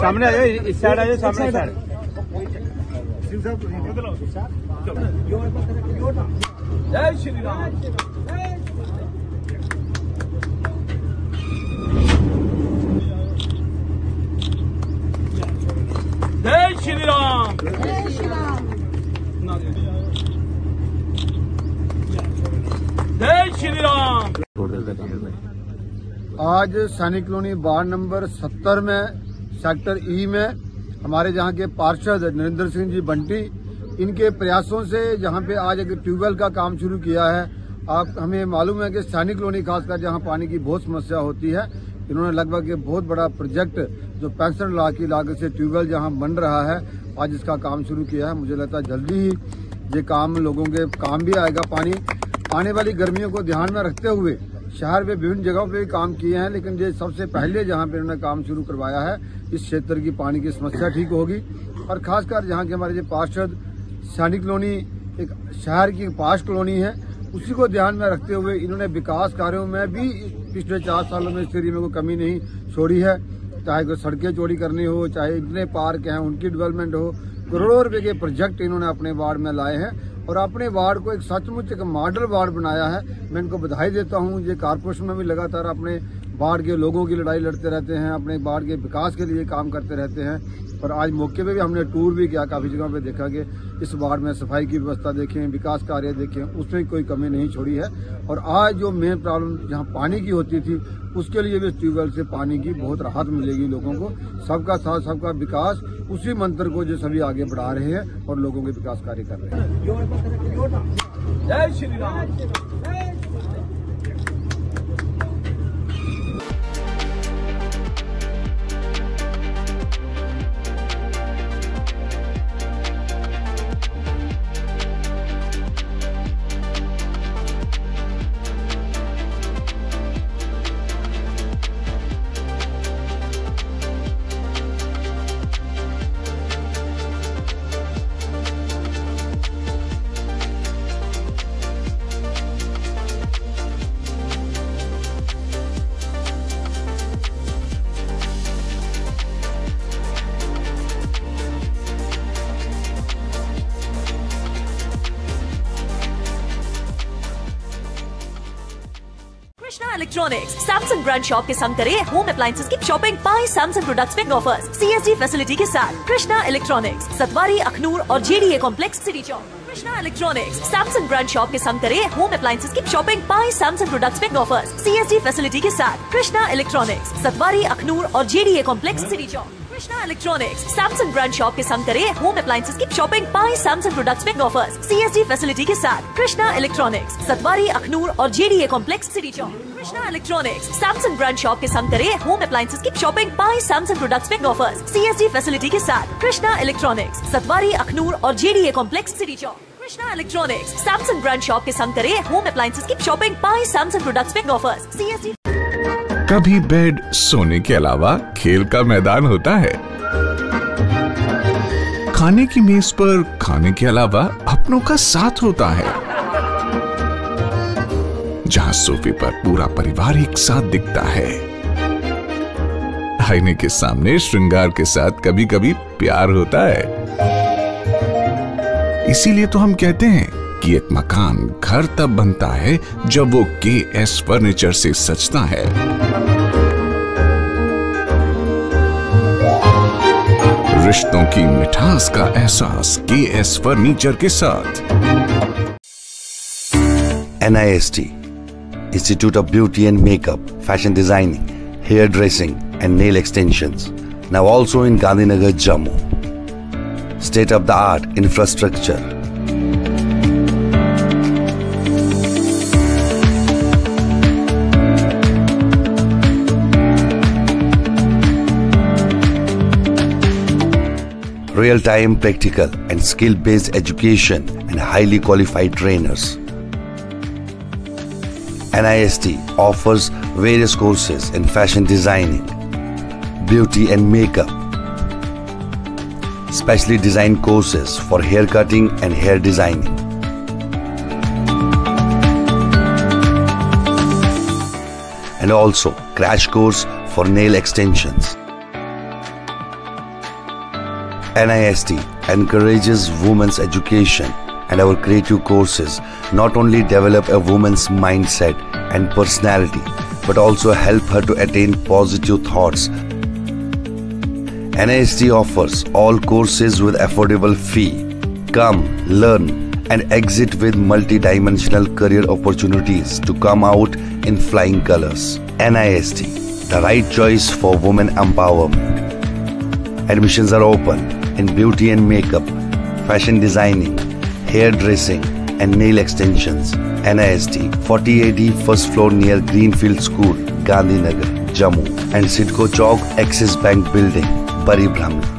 सामने आ जाओ इस साइड आ जाओ सामने साइड जय श्री राम जय श्री राम जय श्री राम आज सैनिक कॉलोनी वार्ड नंबर 70 में, सेक्टर ई में, हमारे जहाँ के पार्षद नरेंद्र सिंह जी बंटी, इनके प्रयासों से जहाँ पे आज एक ट्यूबवेल का काम शुरू किया है। आप, हमें मालूम है कि सैनिक कॉलोनी खासकर जहाँ पानी की बहुत समस्या होती है, इन्होंने लगभग एक बहुत बड़ा प्रोजेक्ट जो पैंसठ लाख की लागत से ट्यूबवेल जहाँ बन रहा है, आज इसका काम शुरू किया है। मुझे लगता है जल्दी ही ये काम लोगों के काम भी आएगा पानी। आने वाली गर्मियों को ध्यान में रखते हुए शहर में विभिन्न जगहों पे भी काम किए हैं, लेकिन ये सबसे पहले जहाँ पे इन्होंने काम शुरू करवाया है, इस क्षेत्र की पानी की समस्या ठीक होगी। और खासकर जहाँ के हमारे जो पार्षद सैनिक कॉलोनी, एक शहर की पास कॉलोनी है, उसी को ध्यान में रखते हुए इन्होंने विकास कार्यों में भी पिछले चार सालों में इस में कोई कमी नहीं छोड़ी है। चाहे कोई सड़कें चोरी करनी हो, चाहे इतने पार्क हैं, उनकी डेवलपमेंट हो करोड़ों रुपए के प्रोजेक्ट इन्होंने अपने वार्ड में लाए हैं और अपने वार्ड को एक सचमुच एक मॉडल वार्ड बनाया है। मैं इनको बधाई देता हूँ। ये कारपोरेशन में भी लगातार अपने वार्ड के लोगों की लड़ाई लड़ते रहते हैं, अपने बाढ़ के विकास के लिए काम करते रहते हैं। पर आज मौके पे भी हमने टूर भी किया, काफ़ी जगहों पे देखा कि इस बाढ़ में सफ़ाई की व्यवस्था देखें, विकास कार्य देखें, उसमें कोई कमी नहीं छोड़ी है। और आज जो मेन प्रॉब्लम जहाँ पानी की होती थी, उसके लिए भी इस ट्यूबवेल से पानी की बहुत राहत मिलेगी लोगों को। सबका साथ, सबका विकास, उसी मंत्र को जो सभी आगे बढ़ा रहे हैं और लोगों के विकास कार्य कर रहे हैं। जय Shri Ram. Krishna electronics Samsung brand shop के संग करे होम अप्लायंसेस की शॉपिंग पाई Samsung products big offers CSD facility के साथ। कृष्णा इलेक्ट्रॉनिक्स सतवारी अखनूर और JDA complex city Chowk Krishna electronics Samsung brand shop के संग करे होम अप्लायंसेस की शॉपिंग पाई Samsung products big offers CSD facility के साथ। कृष्णा इलेक्ट्रॉनिक्स सतवारी अखनूर और JDA complex city Chowk Krishna electronics Samsung brand shop के संग करे होम अप्लायंसेस की शॉपिंग पाई Samsung products big offers CSD facility के साथ कृष्णा इलेक्ट्रॉनिक्स सतवारी अखनूर और JDA complex city Chowk Krishna electronics Samsung brand shop के संग करे होम अप्लायंसेस की शॉपिंग पाई Samsung products big offers CSD facility के साथ कृष्णा इलेक्ट्रॉनिक्स सतवारी अखनूर और JDA complex city Chowk Krishna electronics Samsung brand shop के संग करे होम अप्लायंसेस की शॉपिंग पाई Samsung products big offers CSD कभी बेड सोने के अलावा खेल का मैदान होता है। खाने की मेज पर खाने के अलावा अपनों का साथ होता है। जहाँ सोफे पर पूरा परिवार एक साथ दिखता है। आईने के सामने श्रृंगार के साथ कभी कभी प्यार होता है। इसीलिए तो हम कहते हैं कि एक मकान घर तब बनता है जब वो के एस फर्नीचर से सचता है। रिश्तों की मिठास का एहसास के एस फर्नीचर के साथ। N I S T institute of beauty and makeup fashion designing hair dressing and nail extension now also in Gandhinagar Jammu state of the art infrastructure Real time practical and skill based education and highly qualified trainers. NIST offers various courses in fashion designing, beauty and makeup, specially designed courses for hair cutting and hair designing. and also crash course for nail extensions. NIST encourages women's education and our creative courses not only develop a woman's mindset and personality but also help her to attain positive thoughts. NIST offers all courses with affordable fee. Come, learn and exit with multi-dimensional career opportunities to come out in flying colors. NIST, the right choice for women empowerment. Admissions are open in beauty and makeup, fashion designing, hairdressing, and nail extensions. NIST 40AD first floor near Greenfield School, Gandhinagar, Jammu, and Sidco Chowk Axis Bank Building, Bari Brahman.